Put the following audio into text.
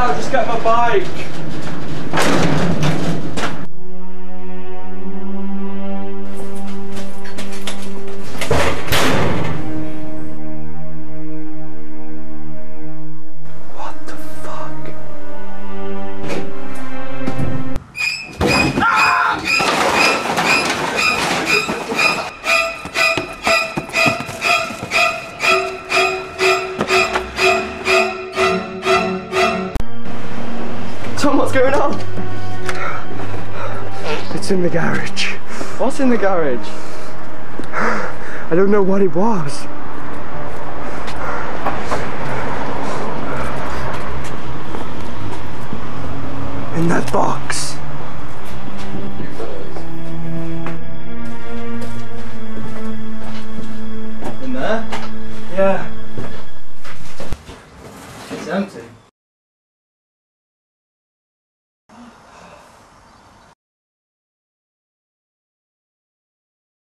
now, I just got my bike. Tom, what's going on? It's in the garage. What's in the garage? I don't know what it was. In that box. In there? Yeah. It's empty.